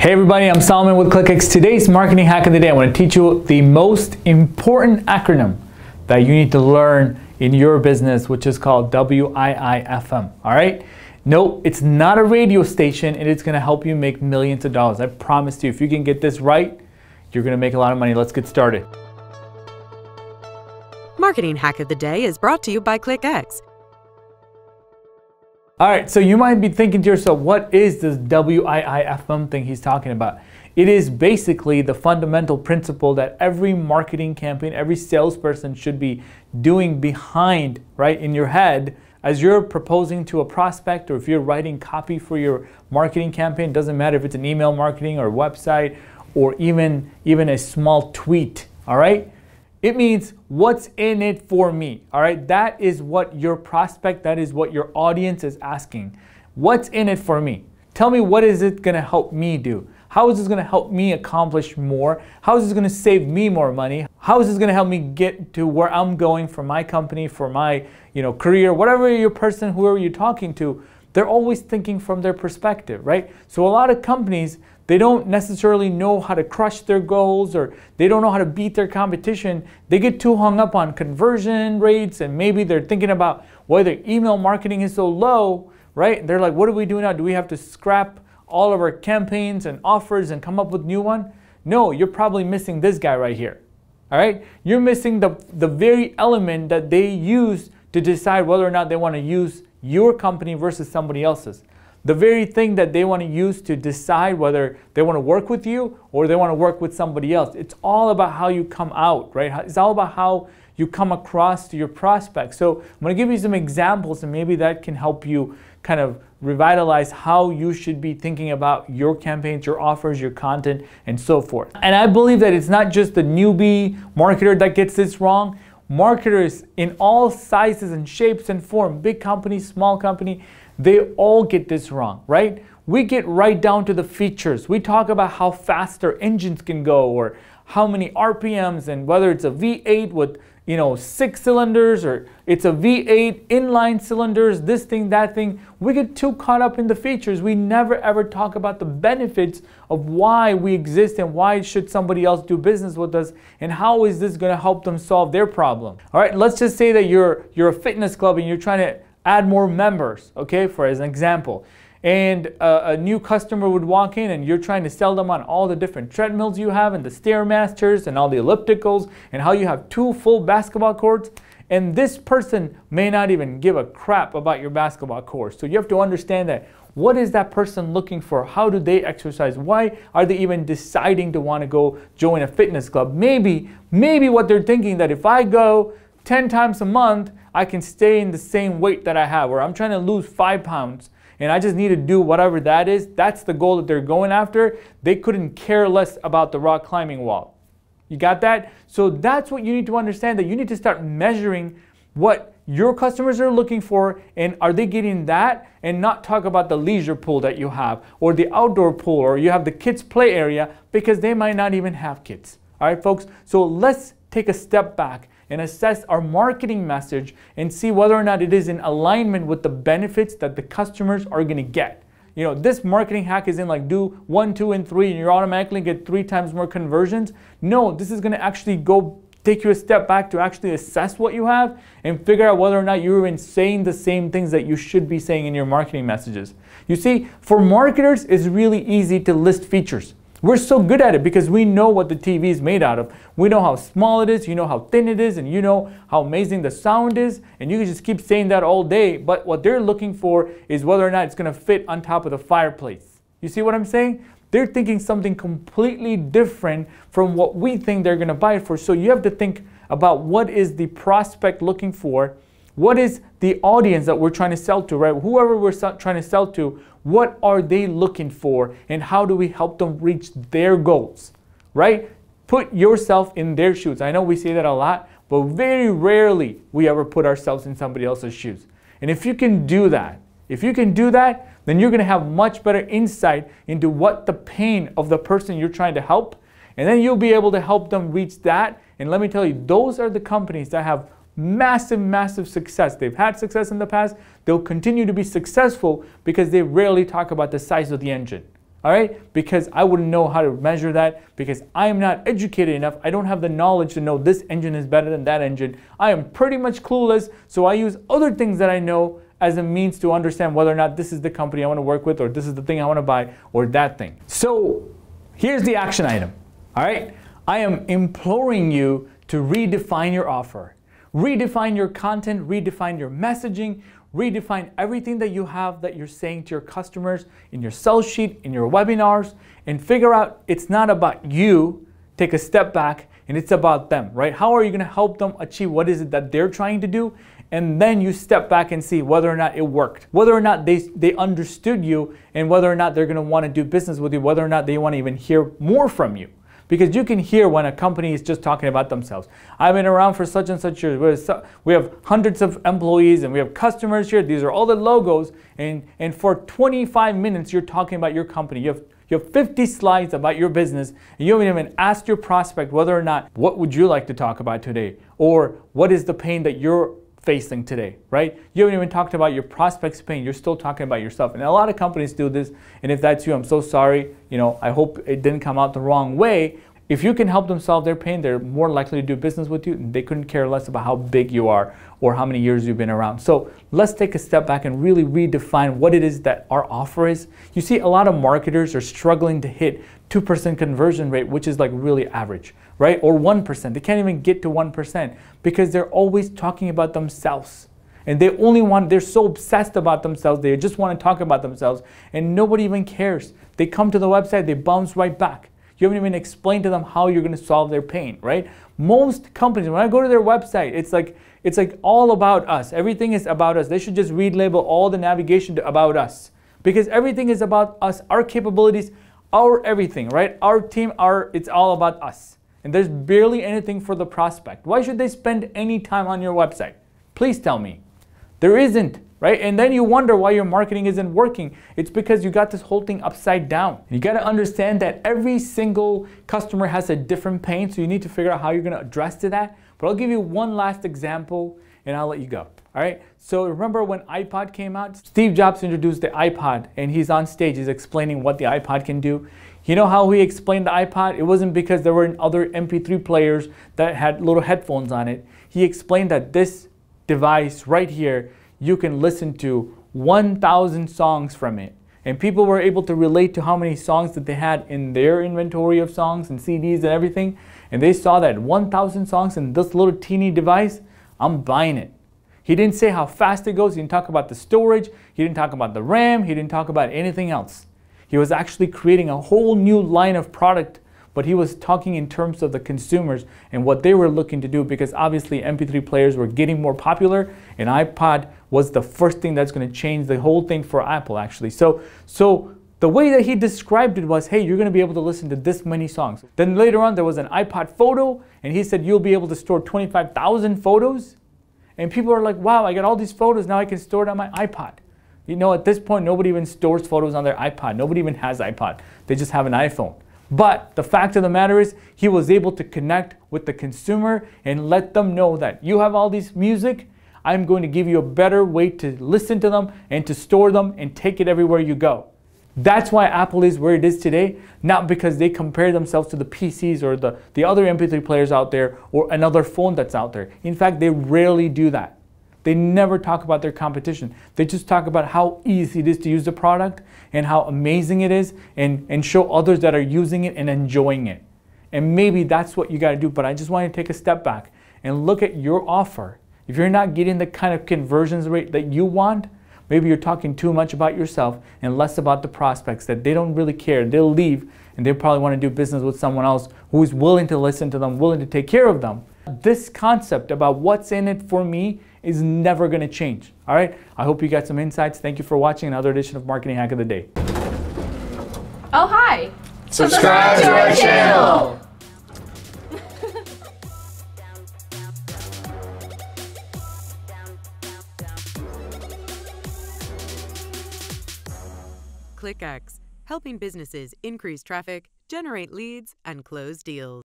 Hey everybody, I'm Solomon with ClickX. Today's marketing hack of the day, I want to teach you the most important acronym that you need to learn in your business, which is called WIIFM. All right? No, it's not a radio station and it's going to help you make millions of dollars. I promise you, if you can get this right, you're going to make a lot of money. Let's get started. Marketing hack of the day is brought to you by ClickX. All right, so you might be thinking to yourself, what is this WIIFM thing he's talking about? It is basically the fundamental principle that every marketing campaign, every salesperson should be doing behind, right, in your head as you're proposing to a prospect or if you're writing copy for your marketing campaign, doesn't matter if it's an email marketing or website or even, even a small tweet, all right? It means what's in it for me. All right, that is what your prospect, that is what your audience is asking. What's in it for me? Tell me what is it going to help me do? How is this going to help me accomplish more? How is this going to save me more money? How is this going to help me get to where I'm going for my company, for my, you know, career, whatever your person, whoever you're talking to, they're always thinking from their perspective, right? So a lot of companies, they don't necessarily know how to crush their goals or they don't know how to beat their competition. They get too hung up on conversion rates and maybe they're thinking about why their email marketing is so low, right? They're like, what do we do now? Do we have to scrap all of our campaigns and offers and come up with new one? No, you're probably missing this guy right here. All right? You're missing the, the very element that they use to decide whether or not they want to use your company versus somebody else's the very thing that they want to use to decide whether they want to work with you or they want to work with somebody else. It's all about how you come out, right? It's all about how you come across to your prospects. So I'm going to give you some examples and maybe that can help you kind of revitalize how you should be thinking about your campaigns, your offers, your content, and so forth. And I believe that it's not just the newbie marketer that gets this wrong. Marketers in all sizes and shapes and form, big company, small company, they all get this wrong, right? We get right down to the features. We talk about how fast engines can go or how many RPMs and whether it's a V8 with you know six cylinders or it's a V8 inline cylinders, this thing, that thing. We get too caught up in the features. We never ever talk about the benefits of why we exist and why should somebody else do business with us and how is this going to help them solve their problem. All right, let's just say that you're you're a fitness club and you're trying to add more members, okay, for as an example. And a, a, new customer would walk in and you're trying to sell them on all the different treadmills you have and the Stairmasters and all the ellipticals and how you have two full basketball courts. And this person may not even give a crap about your basketball course. So you have to understand that what is that person looking for? How do they exercise? Why are they even deciding to want to go join a fitness club? Maybe, maybe what they're thinking that if I go 10 times a month, I can stay in the same weight that I have, or I'm trying to lose five pounds and I just need to do whatever that is. That's the goal that they're going after. They couldn't care less about the rock climbing wall. You got that? So that's what you need to understand that you need to start measuring what your customers are looking for and are they getting that and not talk about the leisure pool that you have or the outdoor pool or you have the kids play area because they might not even have kids. All right, folks? So let's take a step back and assess our marketing message and see whether or not it is in alignment with the benefits that the customers are going to get. You know, this marketing hack is in like do one, two, and three, and you're automatically get three times more conversions. No, this is going to actually go take you a step back to actually assess what you have and figure out whether or not you're even saying the same things that you should be saying in your marketing messages. You see, for marketers, it's really easy to list features. We're so good at it because we know what the TV is made out of. We know how small it is, you know how thin it is, and you know how amazing the sound is, and you can just keep saying that all day. But what they're looking for is whether or not it's going to fit on top of the fireplace. You see what I'm saying? They're thinking something completely different from what we think they're going to buy it for. So you have to think about what is the prospect looking for what is the audience that we're trying to sell to, right? Whoever we're trying to sell to, what are they looking for and how do we help them reach their goals, right? Put yourself in their shoes. I know we say that a lot, but very rarely we ever put ourselves in somebody else's shoes. And if you can do that, if you can do that, then you're going to have much better insight into what the pain of the person you're trying to help. And then you'll be able to help them reach that. And let me tell you, those are the companies that have massive, massive success. They've had success in the past. They'll continue to be successful because they rarely talk about the size of the engine. all right? Because I wouldn't know how to measure that because I am not educated enough. I don't have the knowledge to know this engine is better than that engine. I am pretty much clueless, so I use other things that I know as a means to understand whether or not this is the company I want to work with or this is the thing I want to buy or that thing. So here's the action item, all right? I am imploring you to redefine your offer. Redefine your content, redefine your messaging, redefine everything that you have that you're saying to your customers in your sell sheet, in your webinars, and figure out it's not about you. Take a step back and it's about them, right? How are you going to help them achieve what is it that they're trying to do? And then you step back and see whether or not it worked, whether or not they, they understood you, and whether or not they're going to want to do business with you, whether or not they want to even hear more from you because you can hear when a company is just talking about themselves. I've been around for such and such years. We have hundreds of employees and we have customers here. These are all the logos. And, and for 25 minutes, you're talking about your company. You have, you have 50 slides about your business. And you haven't even asked your prospect whether or not, what would you like to talk about today? Or what is the pain that you're facing today, right? You haven't even talked about your prospects pain. You're still talking about yourself. And a lot of companies do this. And if that's you, I'm so sorry. You know, I hope it didn't come out the wrong way. If you can help them solve their pain, they're more likely to do business with you. They couldn't care less about how big you are or how many years you've been around. So let's take a step back and really redefine what it is that our offer is. You see, a lot of marketers are struggling to hit 2% conversion rate, which is like really average, right? Or 1%. They can't even get to 1% because they're always talking about themselves. And they only want, they're so obsessed about themselves, they just want to talk about themselves, and nobody even cares. They come to the website, they bounce right back. You haven't even explained to them how you're going to solve their pain, right? Most companies, when I go to their website, it's like it's like all about us. Everything is about us. They should just read label all the navigation to about us because everything is about us, our capabilities, our everything, right? Our team, our it's all about us. And there's barely anything for the prospect. Why should they spend any time on your website? Please tell me. There isn't right? And then you wonder why your marketing isn't working. It's because you got this whole thing upside down. You got to understand that every single customer has a different pain, so you need to figure out how you're going to address to that. But I'll give you one last example and I'll let you go. All right. So remember when iPod came out? Steve Jobs introduced the iPod and he's on stage, he's explaining what the iPod can do. You know how he explained the iPod? It wasn't because there were other MP3 players that had little headphones on it. He explained that this device right here you can listen to 1,000 songs from it. And people were able to relate to how many songs that they had in their inventory of songs and CDs and everything. And they saw that 1,000 songs in this little teeny device, I'm buying it. He didn't say how fast it goes. He didn't talk about the storage. He didn't talk about the RAM. He didn't talk about anything else. He was actually creating a whole new line of product but he was talking in terms of the consumers and what they were looking to do because obviously MP3 players were getting more popular and iPod was the first thing that's going to change the whole thing for Apple actually. So so the way that he described it was, hey, you're going to be able to listen to this many songs. Then later on there was an iPod photo and he said you'll be able to store 25,000 photos. And people are like, wow, I got all these photos, now I can store it on my iPod. You know, at this point, nobody even stores photos on their iPod. Nobody even has iPod. They just have an iPhone. But the fact of the matter is, he was able to connect with the consumer and let them know that you have all these music. I'm going to give you a better way to listen to them and to store them and take it everywhere you go. That's why Apple is where it is today, not because they compare themselves to the PCs or the, the other MP3 players out there or another phone that's out there. In fact, they rarely do that. They never talk about their competition. They just talk about how easy it is to use the product and how amazing it is and, and show others that are using it and enjoying it. And maybe that's what you got to do. But I just want to take a step back and look at your offer. If you're not getting the kind of conversions rate that you want, maybe you're talking too much about yourself and less about the prospects that they don't really care. They'll leave and they probably want to do business with someone else who is willing to listen to them, willing to take care of them. This concept about what's in it for me is never going to change. All right. I hope you got some insights. Thank you for watching another edition of Marketing Hack of the Day. Oh, hi. Subscribe to our channel. ClickX, helping businesses increase traffic, generate leads, and close deals.